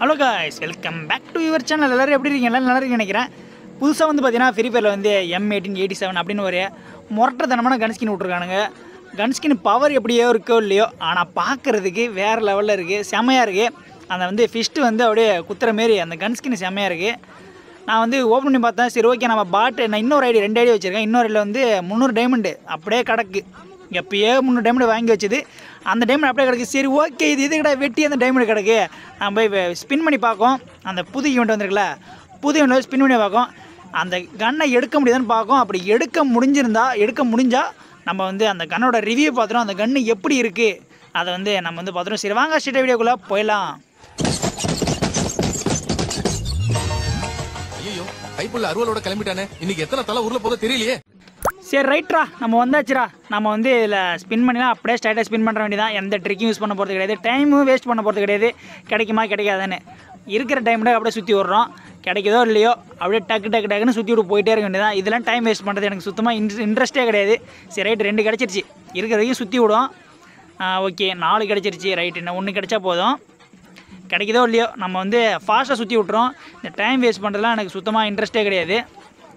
Hello guys welcome back to your channel எல்லோரும் எப்படி இருக்கீங்க? எல்லாம் நல்லா நினைக்கிறேன். புதுசாக வந்து பார்த்தீங்கன்னா ஃப்ரீ ஃபயரில் வந்து எம் எயிட்டீன் எயிட்டி செவன் அப்படின்னு ஒரு முரட்டத்தனமான கன்ஸ்கின் விட்ருக்கானுங்க கன்ஸ்கின் பவர் எப்படியோ இருக்கோ இல்லையோ ஆனால் பார்க்குறதுக்கு வேறு லெவலில் இருக்குது செமையாக இருக்குது அந்த வந்து ஃபிஸ்ட்டு வந்து அப்படியே குத்துற மாரி அந்த கன்ஸ்கின் செமையாக இருக்குது நான் வந்து ஓப்பன் பண்ணி பார்த்தேன். சரி ஓகே நம்ம பாட்டு நான் இன்னொரு ஐடி ரெண்டு ஐடி வச்சுருக்கேன். இன்னொரு ஐடியில் வந்து முந்நூறு டைமண்டு அப்படியே கிடக்கு. எப்பயே முந்நூறு டைமண்ட் வாங்கி வச்சது. அந்த டைமண்ட் அப்படியே கிடக்கு. சரி ஓகே இது இது இதுக்கடா வெட்டி அந்த டைமண்ட் கிடக்கு? நான் போய் ஸ்பின் பண்ணி பார்க்கோம். அந்த புது ஈவெண்ட் வந்திருக்குல்ல புது ஈவெண்ட் ஸ்பின் பண்ணி பார்க்கும். அந்த கன்னை எடுக்க முடியுதான்னு பார்க்கும். அப்படி எடுக்க முடிஞ்சிருந்தா எடுக்க முடிஞ்சால் நம்ம வந்து அந்த கன்னோட ரிவ்யூ பார்த்துரும் அந்த கன்று எப்படி இருக்குது அதை வந்து நம்ம வந்து பார்த்துரும் சரி வாங்க ஸ்ட்ரீட் வீடியோக்குள்ளே போயிடலாம். ஐயோ கைப்புள்ள அருவலோட கிளம்பிட்டானே. இன்னைக்கு எத்தனை தலை ஊரில் போதோ தெரியலையே. சரி ரைட்ரா நம்ம வந்தாச்சுரா. நம்ம வந்து இதில் ஸ்பின் பண்ணிலாம் அப்படியே ஸ்ட்ரைட்டாக ஸ்பின் பண்ணுற வேண்டியதான் எந்த ட்ரிக்கும் யூஸ் பண்ண போகிறது கிடையாது. டைமும் வேஸ்ட் பண்ண போகிறது கிடையாது. கிடைக்குமா கிடைக்காதுன்னு. இருக்கிற டைமில் அப்படியே சுற்றி விட்றோம் கிடைக்குதோ இல்லையோ அப்படியே டக்கு டக்கு டக்குன்னு சுற்றி விட்டு போயிட்டே இருக்க வேண்டியதான் இதெல்லாம் டைம் வேஸ்ட் பண்ணுறது எனக்கு சுத்தமாக இன்ட்ரெஸ்ட் இன்ட்ரெஸ்ட்டே கிடையாது. சரி ரைட் ரெண்டு கிடச்சிருச்சு. இருக்கிறதையும் சுற்றி விடும் ஓகே நாலு கிடச்சிருச்சு. ரைட் இன்னும் ஒன்று கிடச்சா போதும். கிடைக்குதோ இல்லையோ நம்ம வந்து ஃபாஸ்ட்டாக சுற்றி விட்றோம் இந்த டைம் வேஸ்ட் பண்ணுறதுலாம் எனக்கு சுத்தமாக இன்ட்ரெஸ்ட்டே கிடையாது.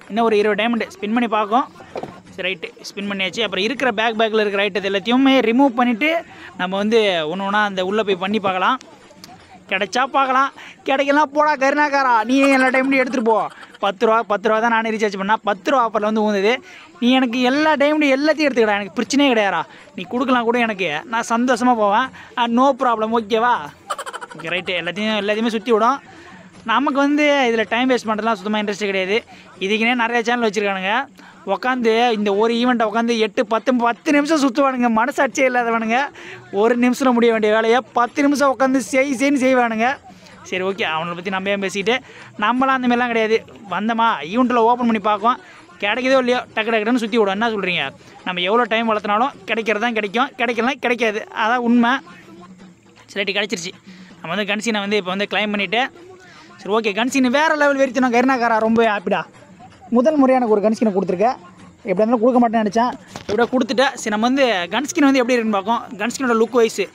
இன்னும் ஒரு இருபது டைமண்ட் ஸ்பின் பண்ணி பார்க்கும். ரைட்டு ஸ்பின் பண்ணியாச்சு. அப்புறம் இருக்கிற பேக் பேக்கில் இருக்கிற ஐட்டத்தை எல்லாத்தையுமே ரிமூவ் பண்ணிவிட்டு நம்ம வந்து ஒன்று ஒன்றா அந்த உள்ளே போய் பண்ணி பார்க்கலாம். கிடைச்சா பார்க்கலாம். கிடைக்கலாம் போடா கருணாக்காரா நீ எல்லா டைம்லையும் எடுத்துகிட்டு போ. பத்து ரூபா பத்து ரூபா தான் நான் ரீசார்ஜ் பண்ணால் பத்து ரூபா ஆஃபரில் வந்து ஊந்துது. நீ எனக்கு எல்லா டைம்லையும் எல்லாத்தையும் எடுத்துக்கடா. எனக்கு பிரச்சனையே கிடையாடா நீ கொடுக்கலாம் கூட எனக்கு. நான் சந்தோஷமாக போவேன். நோ ப்ராப்ளம் ஓகேவா ஓகே ரைட்டு எல்லாத்தையும் எல்லாத்தையுமே சுற்றி விடும். நமக்கு வந்து இதில் டைம் வேஸ்ட் பண்ணுறதுலாம் சுத்தமாக இன்ட்ரெஸ்ட் கிடையாது. இதுக்குன்னே நிறைய சேனல் வச்சுருக்கானுங்க. உட்காந்து இந்த ஒரு ஈவெண்ட்டை உட்காந்து எட்டு பத்து பத்து நிமிஷம் சுற்றுவானுங்க மனசாட்சியே இல்லாதவனுங்க. ஒரு நிமிஷம் முடிய வேண்டிய வேலையை பத்து நிமிஷம் உட்காந்து செய் செய்ன்னு செய்வானுங்க. சரி ஓகே அவனை பற்றி நம்ம ஏன் பேசிக்கிட்டு? நம்மளாம் அந்த மாதிரிலாம் கிடையாது. வந்தோமா? ஈவெண்ட்டில் ஓப்பன் பண்ணி பார்க்கும். கிடைக்குதோ இல்லையோ டக்கு டக்குன்னு சுற்றி விடும் என்ன சொல்கிறீங்க நம்ம எவ்வளோ டைம் வளர்த்தினாலும் கிடைக்கிறது தான் கிடைக்கும். கிடைக்கலாம் கிடைக்காது. அதான் உண்மை. சரிட்டி கிடச்சிருச்சு. நம்ம வந்து கன்சீனை வந்து இப்போ வந்து கிளைம் பண்ணிவிட்டு சரி ஓகே கன்சீன் வேறு லெவல் வெறித்தணும் கருணாக்காரா ரொம்ப ஹாப்பிடா முதல் முறையாக எனக்கு ஒரு கன்ஸ்கினை கொடுத்துருக்கேன் எப்படி இருந்தாலும் கொடுக்க மாட்டேன்னு நினச்சேன். எப்படியோ கொடுத்துட்டேன் சரி நம்ம வந்து கன்ஸ்கின் வந்து எப்படி இருக்குன்னு பார்க்கும் கன்ஸ்கினோட லுக் வைஸு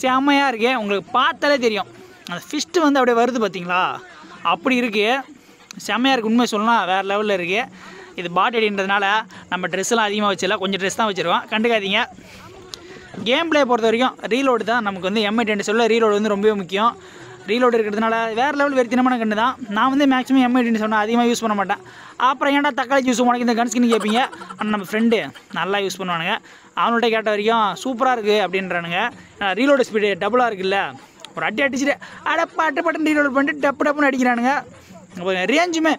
செம்மையாக இருக்கு. உங்களுக்கு பார்த்தாலே தெரியும். அந்த ஃபிஸ்ட்டு வந்து அப்படியே வருது பார்த்தீங்களா அப்படி இருக்குது செம்மையாக இருக்குது உண்மை சொல்லலாம் வேறு லெவலில் இருக்குது இது பாட் அடின்றதுனால நம்ம ட்ரெஸ்லாம் அதிகமாக வச்சிடல கொஞ்சம் ட்ரெஸ் தான் வச்சுருவோம். கண்டுக்காதீங்க. கேம் பிளே பொறுத்த வரைக்கும் ரீலோடு தான் நமக்கு வந்து எம்ஐ டென்ட் சொல்ல ரீலோடு வந்து ரொம்பவே முக்கியம். ரீலோடு இருக்கிறதுனால வேறு லெவல் வெறித்தனமான கண்ணு தான் நான் வந்து மேக்ஸிமம் எம்ஐடின்னு சொன்னால் அதிகமாக யூஸ் பண்ண மாட்டேன். அப்புறம் ஏன்டா தக்காளி ஜூஸ் உனக்கு இந்த கன்ஸ்கின் கேட்பீங்க ஆனால் நம்ம ஃப்ரெண்டு நல்லா யூஸ் பண்ணுவானுங்க. அவங்கள்ட்ட கேட்ட வரைக்கும் சூப்பராக இருக்குது அப்படின்றானுங்க. ரீலோடு ஸ்பீடு டபுளாக இருக்குல்ல. ஒரு அடி அடிச்சுட்டு அட பட்டு பட்டு ரீலோட் பண்ணிட்டு டப்பு டப்புன்னு அடிக்கிறானுங்க. ரேஞ்சுமே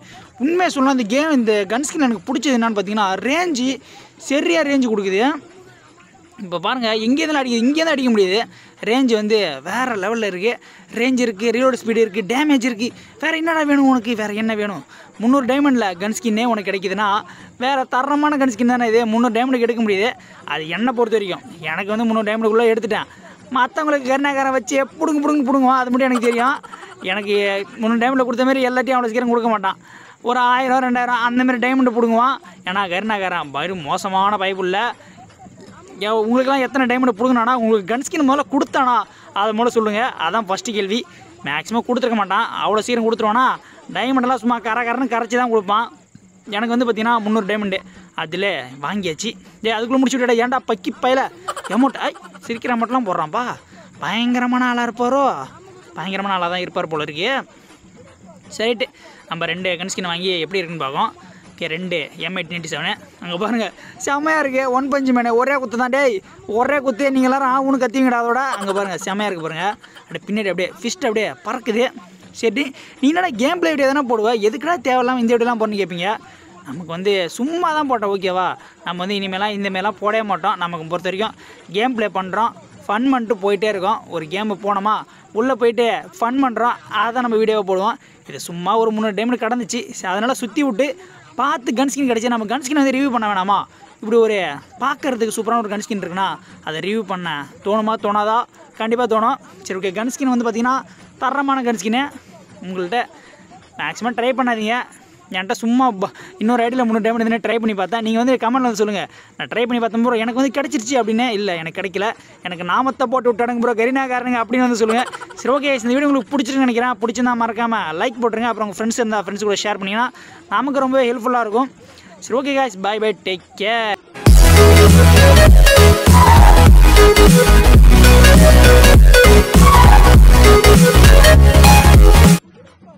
உண்மையை சொல்லலாம் இந்த கேம் இந்த கன்ஸ்கின் எனக்கு பிடிச்சது என்னன்னு பார்த்தீங்கன்னா ரேஞ்சு சரியாக ரேஞ்சு கொடுக்குது. இப்போ பாருங்கள் இங்கே தான் அடிக்குது இங்கே தான் அடிக்க முடியுது. ரேஞ்சு வந்து வேறு லெவலில் இருக்குது ரேஞ்ச் இருக்குது ரீலோடு ஸ்பீடு இருக்குது டேமேஜ் இருக்குது வேறு என்னடா வேணும் உனக்கு? வேறு என்ன வேணும்? முந்நூறு டைமண்டில் கன் ஸ்கின்னே உனக்கு கிடைக்குதுன்னா வேறு தரமான கன் ஸ்கின் தானே இது. முந்நூறு டைமண்டுக்கு எடுக்க முடியுது. அது என்னை பொறுத்த வரைக்கும். எனக்கு வந்து முந்நூறு டைமண்டுக்குள்ளே எடுத்துட்டேன். மற்றவங்களுக்கு கருணாக்காரன் வச்சு பிடுங்க பிடுங்க பிடுங்குவோம் அது மட்டும் எனக்கு தெரியும். எனக்கு முந்நூறு டைமில் கொடுத்த மாதிரி எல்லாத்தையும் அவ்வளோ சீக்கிரம் கொடுக்க மாட்டான். ஒரு ஆயிரம் ரெண்டாயிரம் அந்தமாரி டைமண்ட் பிடுங்குவான். ஏன்னா கருணாக்காரன் பயிர் மோசமான பைப்புள்ள இல்லை உங்களுக்குலாம் எத்தனை டைமண்ட் பிடுங்கினானா உங்களுக்கு கன்ஸ்கின் முதல்ல கொடுத்தானா? அதை முதல்ல சொல்லுங்கள் அதான் ஃபஸ்ட்டு கேள்வி. மேக்ஸிமம் கொடுத்துருக்க மாட்டான். அவ்வளோ சீக்கிரம் கொடுத்துருவானா? டைமண்டெல்லாம் சும்மா கர கரன்னு கரைச்சி தான் கொடுப்பான். எனக்கு வந்து பார்த்தீங்கன்னா முந்நூறு டைமண்டு அதில் வாங்கியாச்சு. ஏ அதுக்குள்ளே முடிச்சு விட்டா ஏன்டா பக்கி பையில? எமௌண்ட் ஐ சிரிக்கிற அமௌண்ட்லாம் போடுறான்ப்பா பயங்கரமான ஆளாக இருப்பாரோ? பயங்கரமான ஆளாக தான் இருப்பார் போல இருக்கு. சரிட்டு நம்ம ரெண்டு கன்ஸ்கின் வாங்கி எப்படி இருக்குன்னு பார்ப்போம். ஓகே ரெண்டு. எம்ஐ டுவெண்ட்டி செவனு அங்கே பாருங்கள் செம்மையாக இருக்குது ஒன் பஞ்சு மேனே ஒரே குத்து தான். டேய் ஒரே குத்து. நீங்கள் எல்லாரும் ஆகுன்னு கத்திங்கடா அதோட. அங்கே பாருங்கள் செம்மையாக இருக்குது பாருங்கள் அப்படியே பின்னாடி அப்படியே ஃபிஸ்ட் அப்படியே பறக்குது. சரி நீ என்னடா கேம் பிளே வீடியோ தானே போடுவேன் எதுக்குடா தேவையில்லாமல் இந்த வீடியோலாம் பண்ணு கேட்பீங்க நமக்கு வந்து சும்மா தான் போட்டோம் ஓகேவா நம்ம வந்து இனிமேலாம் இந்தமாரிலாம் போடவே மாட்டோம். நமக்கு பொறுத்த வரைக்கும் கேம் ப்ளே பண்ணுறோம் ஃபன் பண்ணிட்டு போயிட்டே இருக்கோம். ஒரு கேமு போனோமா? உள்ளே போயிட்டு ஃபன் பண்ணுறோம் அதை நம்ம வீடியோவை போடுவோம். இது சும்மா ஒரு முந்நூறு டைமில் கடந்துச்சு. அதனால் சுற்றி விட்டு பார்த்து கன்ஸ்கின் கிடச்சி நம்ம கன்ஸ்கின் வந்து ரிவ்யூ பண்ண வேணாமா? இப்படி ஒரு பார்க்கறதுக்கு சூப்பரான ஒரு கன்ஸ்கின் இருக்குன்னா அதை ரிவ்யூ பண்ண. தோணுமா? தோணாதா? கண்டிப்பாக தோணும். சரி ஓகே கன்ஸ்கின் வந்து பார்த்திங்கன்னா தரமான கன்ஸ்கின்னு உங்கள்கிட்ட மேக்ஸிமம் ட்ரை பண்ணாதீங்க. என்கிட்ட சும்மா இன்னொரு ஐடியில் மூணு டைம் வந்து ட்ரை பண்ணி பார்த்தேன் நீங்கள் வந்து கமெண்ட் வந்து சொல்லுங்கள் நான் ட்ரை பண்ணி பார்த்தேன் ப்ரோ எனக்கு வந்து கிடச்சிருச்சு அப்படின்னு. இல்லை எனக்கு கிடைக்கல. எனக்கு நாமத்தை போட்டு விட்டானுங்க ப்ரோ கரினாக்காரனுங்க அப்படின்னு வந்து சொல்லுங்கள் சரி ஓகே இந்த வீடியோ உங்களுக்கு பிடிச்சிருக்குன்னு நினைக்கிறேன். பிடிச்சிருந்தா மறக்காமல் லைக் போட்டுருங்க. அப்புறம் உங்கள் ஃப்ரெண்ட்ஸ் இருந்தால் ஃப்ரெண்ட்ஸ் கூட ஷேர் பண்ணிங்கன்னா நமக்கு ரொம்ப ஹெல்ப்ஃபுல்லாக இருக்கும். சரி okay guys bye bye take care